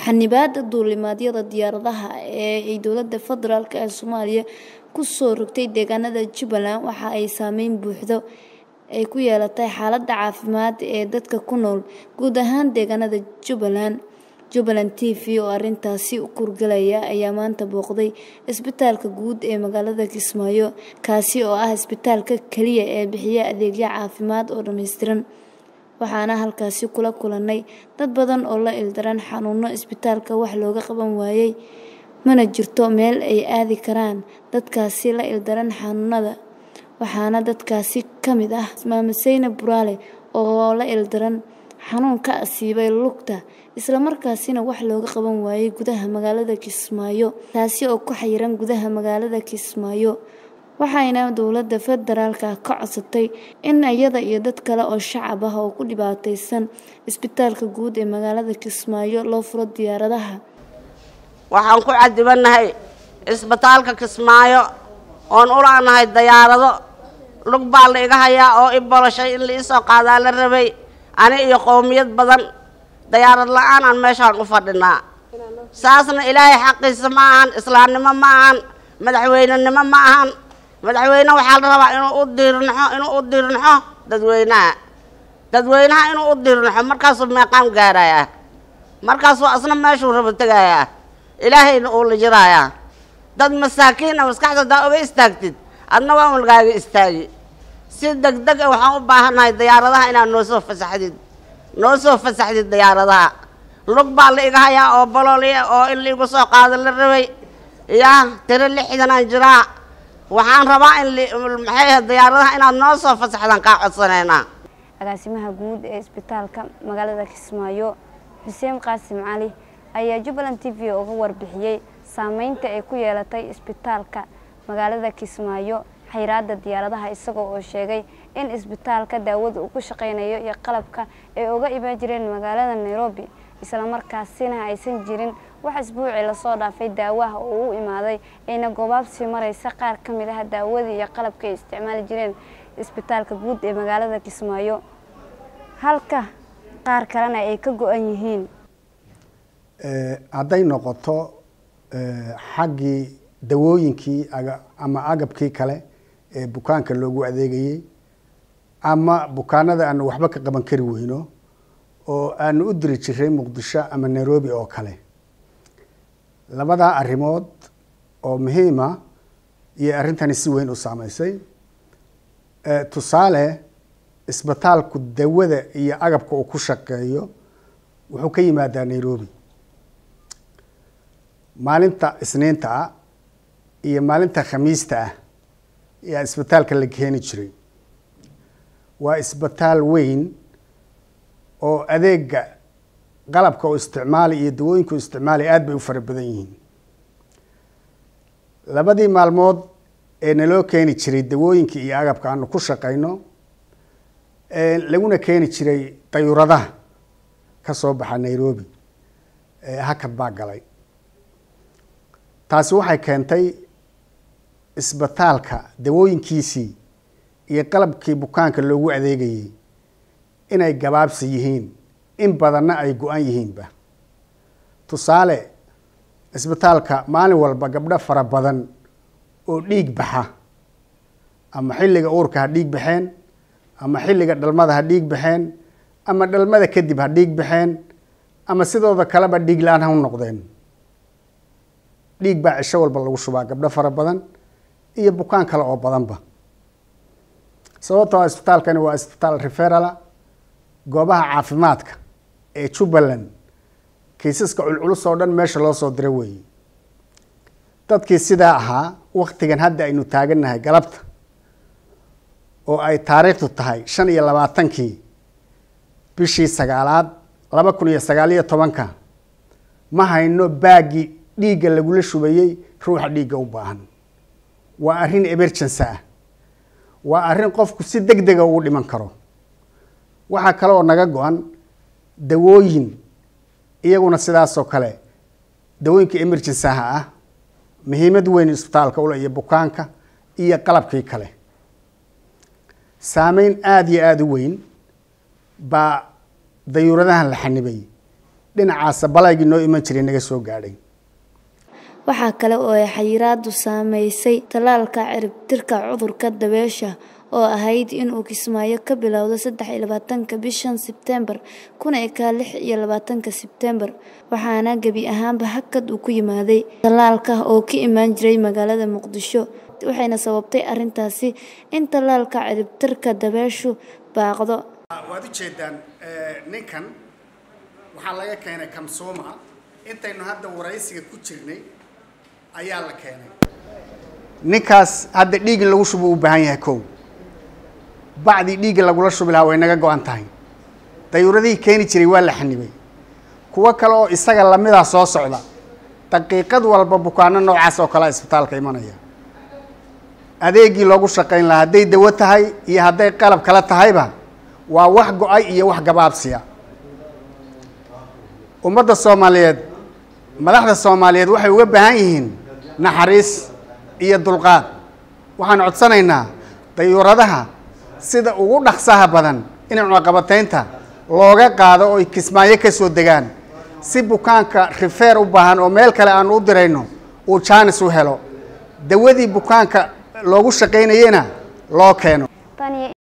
xanibaada duulimaadyada diyaaradaha ee ay dowladda federaalk ee soomaaliya ku soo rogtay deegaanada jubbaland waxa ay saameyn buuxda ay ku yeelatay xaaladda caafimaad ee dadka ku nool guud ahaan deegaanada jubbaland jubbaland t v oo arintaasi u kurgalaya ayaa maanta booqday isbitaalka guud ee magaalada kismaayo kaasi oo ah isbitaalka keliya ee bixiya adeegyo caafimaad oo dhammaystiran waxaana halkaasi kula kulanay dad badan oo la ildaran xanuuno isbitaalka wax looga qaban waayey mana jirto meel ay aadi karaan dadkaasi la ildaran xanuunada waxaana dadkaasi ka mid ah maame seynab buraale oo la ildaran xanuun ka asiibay lugta islamarkaasina wax looga qaban waayey gudaha magaalada kismaayo taasi oo ku xayiran gudaha magaalada kismaayo waxayna dowladda federaalka ka codsatay in iyada iyo dad kale oo shacab ah oo ku dhibaataysan isbitaalka guud ee magaalada kismaayo loo furo diyaaradaha. Waxaan ku cadibanahay isbitaalka kismaayo oon ulaanahay dayaarado lug baa la iga hayaa oo i boloshay in la iisoo qaadaa la rabay. Ani iyo qowmiyad badan dayaarad la'aan aan meeshaan u fadhinaa. Saasna ilaahay xaqiisa ma ahan islaamnimo ma ahan madaxweynenimo ma ahan madaxweyne waxaa la rabaa inuu u diirnaxo inuu u diirnaxo dadweynaha. Dadweynaha inuu u diirnaxo markaasuu meeqaan gaarayaa markaasuu asna meeshuu rabo tegayaa ilaahayna uu la jiraayaa dad masaakiina maskaxda haddaa oga istaagtid adna waa malgaaga istaagi. Si deg a waxaan u baahannahay dayaaradaha inaad noo soo fasaxdid. Noo soo fasaxdid dayaaradaha lug baa la iga hayaa oo boloolya oo in laigu soo qaado la rabay. Yaa tiro lixdanaan jiraa waxaan rabaa in maxay diyaaradaha inaad noo soo fasaxdaan kaa codsanaynaa agaasimaha guud ee isbitaalka magaalada kismaayo xuseen qaasim cali ayaa jubbaland t v uga warbixiyey saameynta ay ku yeelatay isbitaalka magaalada kismaayo xayraada diyaaradaha isagoo oo sheegay in isbitaalka daawada uu ku shaqeynayo iyo qalabka ay uga imaan jireen magaalada nairobi islamarkaasina aysan jirin. Wax isbuucii la soo dhaafay daawaha oo u imaaday ayna goobaabsii mareysa qaar ka mid ah daawadii iyo qalabka ay isticmaali jireen isbitaalka guud ee magaalada kismaayo. Halka qaar kalena ay ka go-an yihiin. Hadday noqoto xaggii dawooyinkii ama agabkii kale ee bukaanka loogu adeegayey ama bukaanada aanu waxba ka qaban kari weyno oo aanu u diri jiray muqdisho ama nairobi oo kale. Labadaa arrimood oo muhiima iyo arrintani si weyn u saameysay tusaale isbitaalku dawada iyo agabka uu ku shaqeeyo wuxuu ka yimaadaa nairobi. Maalinta isniinta ah iyo maalinta khamiista ah ayaa isbitaalka la keeni jiray. Waa isbitaal weyn oo adeega qalabka uu isticmaali iyo dawooyinka u isticmaali aada bay u fara badan yihiin. Labadii maalmood ee naloo keeni jiray dawooyinka iyo agabka aanu ku shaqeyno laguna keeni jiray dayuuradaha ka soo baxa nairobi hakad baa galay. Taasi waxay keentay isbitaalka dawooyinkiisii iyo qalabkii bukaanka loogu adeegayey inay gabaabsi yihiin in badanna ay go-an yihiinba. Tusaale isbitaalka maalin walba gabdho fara badan oo dhiig baxa. Ama xilliga uurka ha dhiig baxeen ama xilliga dhalmada ha dhiig baxeen ama dhalmada kadib ha dhiig baxeen ama sidooda kaleba dhiig la'aan ha u noqdeen. Dhiig baa cisho walba lagu shubaa gabdho fara badan iyo bukaan kale oo badanba. Sababtoo isbitaalkani waa isbitaal referala goobaha caafimaadka ee jubbaland kaysaska culculus oo dhan meesha loo soo dira weeye. Dadkii sidaa ahaa waktigan hadda aynu taagannahay galabta oo ay taariikhdu tahay shan iyo labaatankii bishii sagaalaad laba kun iyo sagaaliyo tobanka ma hayno baagii dhiigga lagula shubayey ruuxa dhiigga u baahan. Waa arrin emergency ah. Waa arrin qofku si deg dega ugu dhiman karo waxaa kale oo naga go-an dawooyin iyaguna sidaasoo kale dawooyinka emergency-ha ah muhiimad weyn isbitaalka ule iyo bukaanka iyo qalabkii kale. Saameyn aada iyo aada u weyn baa dayuuradahan la xanibay dhinacaasa balaygii noo iman jiray naga soo gaadhay. Waxaa kale oo ay xayiraadu saameysay tallaalka ciribtirka cudurka dabeesha oo ahayd inuu kismaayo ka bilowdo saddex iyo labaatanka bishan sebtembar kuna ekaa lix iyo labaatanka sebtembar waxaana gebi ahaanba hakad uu ku yimaaday tallaalka oo ka imaan jiray magaalada muqdisho waxayna sababtay arintaasi in tallaalka ciribtirka dabeeshu baaqdo. Waad ujeedaan ninkan waxaa laga keenay kamsooma intaynu hadda waraysiga ku jirnay ayaa la keenay. Ninkaas hadda dhiigin lagu shubo u baahan yahay kow bacdii dhiigga lagula shubi lahaa way naga go-an tahay. Dayuuradihii keeni jiray waa la xanibay kuwo kale oo isaga lamidaa soo socda daqiiqad walba bukaano noocaas oo kalea isbitaalka imanaya. Adeegii loogu shaqayn lahaa hadday dawo tahay iyo hadday qalab kala tahayba waa wax go'ay iyo wax gabaabsiya. Ummadda soomaaliyeed madaxda soomaaliyeed waxay uga baahan yihiin naxariis iyo dulqaad. Waxaan codsanaynaa dayuuradaha sida ugu dhaqsaha badan in cunaqabataynta looga qaado oo ay kismaayo ka soo degaan. Si bukaanka rifeer u baahan oo meel kale aanu u dirayno uu jaanis u helo. Dawadii bukaanka loogu shaqaynayena loo keeno